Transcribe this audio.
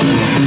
Music.